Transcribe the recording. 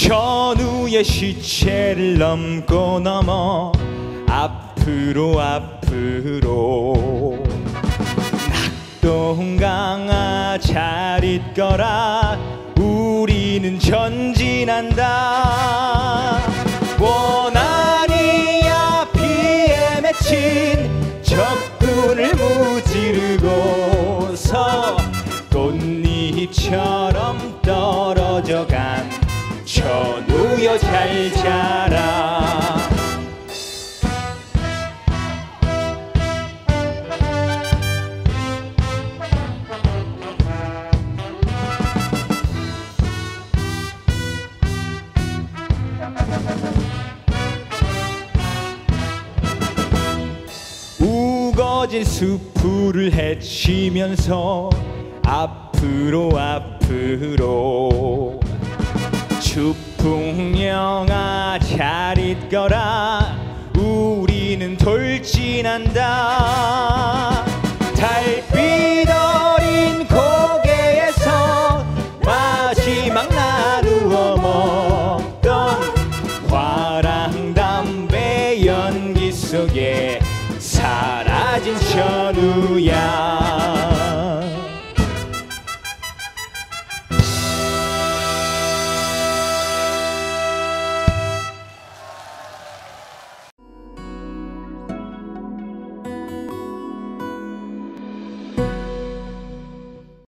전우의 시체를 넘고 넘어 앞으로 앞으로. 낙동강아 잘 있거라. 우리는 전진한다. 원한이 앞이에 맺힌 적군을 무지르고서 꽃잎처럼 떨어져간 전우여 잘 자라 우거진 수풀을 헤치면서 앞으로 앞으로 추풍영아 잘 있거라. 우리는 돌진한다. 달빛 어린 고개에서 마지막 나누어 먹던 화랑 담배 연기 속에 사라진 천우야.